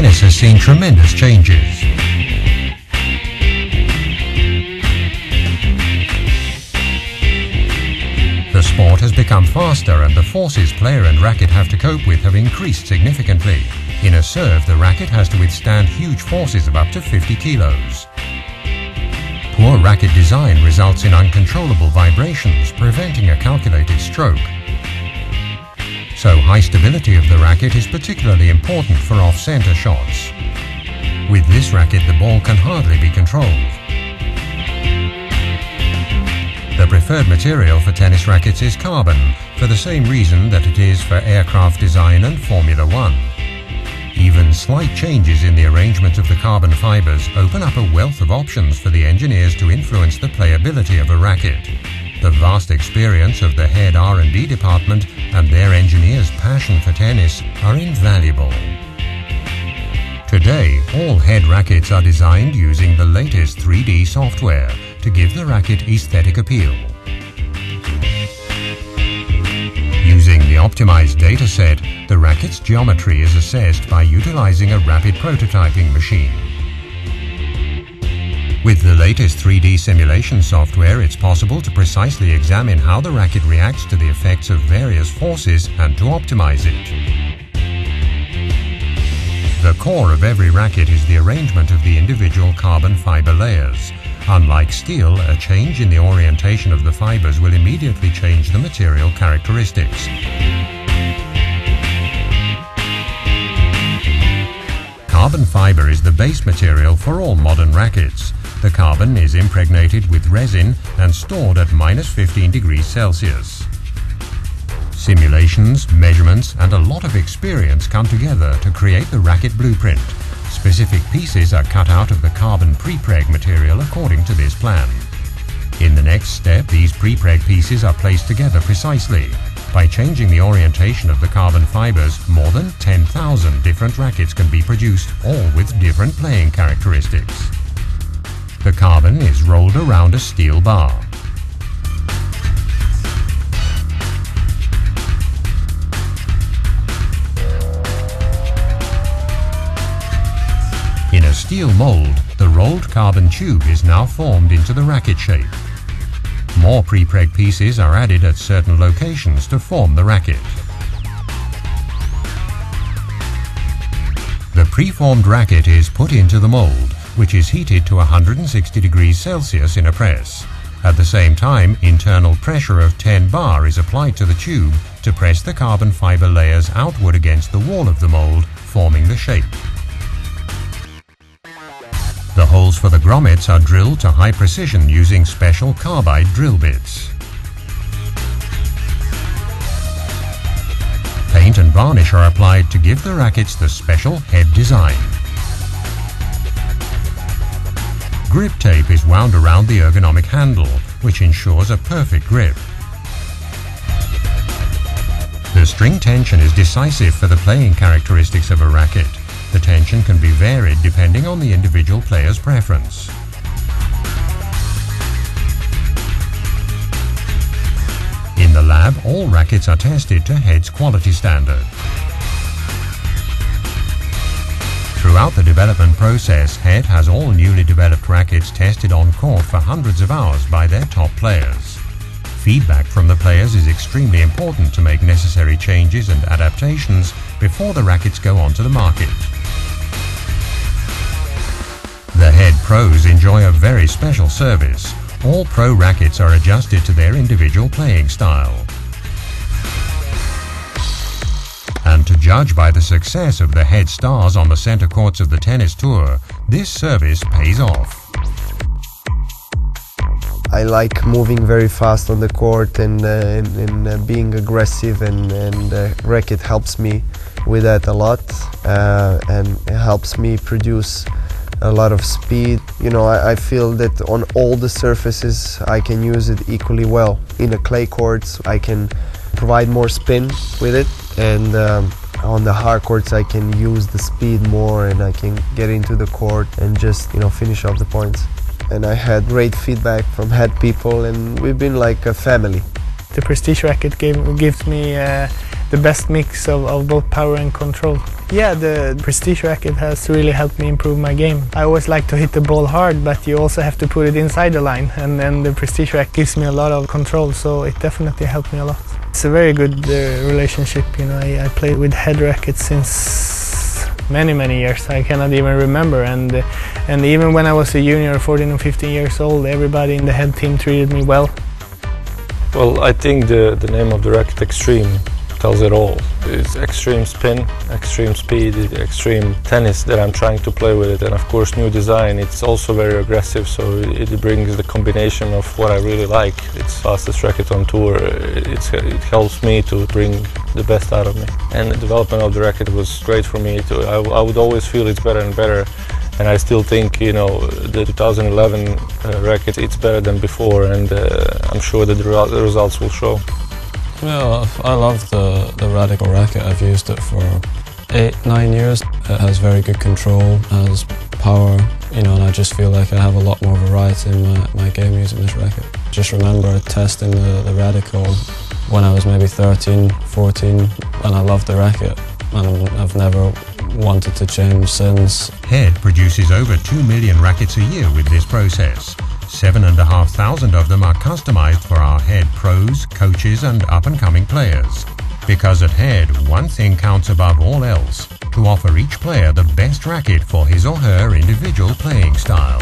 tennis has seen tremendous changes. The sport has become faster and the forces player and racket have to cope with have increased significantly. In a serve, the racket has to withstand huge forces of up to 50 kilos. Poor racket design results in uncontrollable vibrations, preventing a calculated stroke. So high stability of the racket is particularly important for off-center shots. With this racket, the ball can hardly be controlled. The preferred material for tennis rackets is carbon, for the same reason that it is for aircraft design and Formula One. Even slight changes in the arrangement of the carbon fibers open up a wealth of options for the engineers to influence the playability of a racket. The vast experience of the head R&D department and their engineers' passion for tennis are invaluable. Today, all head rackets are designed using the latest 3D software to give the racket aesthetic appeal. Using the optimized dataset, the racket's geometry is assessed by utilizing a rapid prototyping machine. With the latest 3D simulation software, it's possible to precisely examine how the racket reacts to the effects of various forces and to optimize it. The core of every racket is the arrangement of the individual carbon fiber layers. Unlike steel, a change in the orientation of the fibers will immediately change the material characteristics. Carbon fiber is the base material for all modern rackets. The carbon is impregnated with resin and stored at minus 15 degrees Celsius. Simulations, measurements and a lot of experience come together to create the racket blueprint. Specific pieces are cut out of the carbon prepreg material according to this plan. In the next step, these prepreg pieces are placed together precisely. By changing the orientation of the carbon fibers, more than 10,000 different rackets can be produced, all with different playing characteristics. The carbon is rolled around a steel bar. In a steel mold, the rolled carbon tube is now formed into the racket shape. More prepreg pieces are added at certain locations to form the racket. The preformed racket is put into the mold, which is heated to 160 degrees Celsius in a press. At the same time, internal pressure of 10 bar is applied to the tube to press the carbon fiber layers outward against the wall of the mold, forming the shape. The holes for the grommets are drilled to high precision using special carbide drill bits. Paint and varnish are applied to give the rackets the special head design. Grip tape is wound around the ergonomic handle, which ensures a perfect grip. The string tension is decisive for the playing characteristics of a racket. The tension can be varied depending on the individual player's preference. In the lab, all rackets are tested to Head's quality standard. Throughout the development process, Head has all newly developed rackets tested on court for hundreds of hours by their top players. Feedback from the players is extremely important to make necessary changes and adaptations before the rackets go onto the market. The Head Pros enjoy a very special service. All Pro rackets are adjusted to their individual playing style. And to judge by the success of the Head stars on the center courts of the tennis tour, this service pays off. I like moving very fast on the court and, uh, and, and uh, being aggressive, and, and uh, racket helps me with that a lot, uh, and helps me produce a lot of speed. You know, I, I, feel that on all the surfaces I can use it equally well. In the clay courts, I can provide more spin with it, and um, on the hard courts, I can use the speed more, and I can get into the court and just you know finish off the points and I had great feedback from head people, and we've been like a family. The Prestige racket gave, gives me uh, the best mix of, of both power and control. Yeah, the Prestige racket has really helped me improve my game. I always like to hit the ball hard, but you also have to put it inside the line, and then the Prestige racket gives me a lot of control, so it definitely helped me a lot. It's a very good uh, relationship, you know. I, I played with head rackets since many many years. I cannot even remember, and uh, and even when I was a junior, 14 and 15 years old, everybody in the head team treated me well. Well, I think the, the name of the racket Extreme tells it all. It's extreme spin, extreme speed, extreme tennis that I'm trying to play with it, and of course new design. It's also very aggressive, so it brings the combination of what I really like. It's fastest racket on tour. It's, it helps me to bring the best out of me, and the development of the racket was great for me. I, I would always feel it's better and better and I still think you know the 2011 uh, racket it's better than before, and uh, I'm sure that the, the results will show. Well, I love the, the Radical racket. I've used it for eight, nine years. It has very good control, has power, you know, and I just feel like I have a lot more variety in my, my game using this racket. Just remember testing the, the Radical when I was maybe 13, 14, and I loved the racket. And I've never wanted to change since. Head produces over 2 million rackets a year with this process. 7,500 of them are customized for our head pros, coaches, and up and coming players. Because at Head, one thing counts above all else to offer each player the best racket for his or her individual playing style.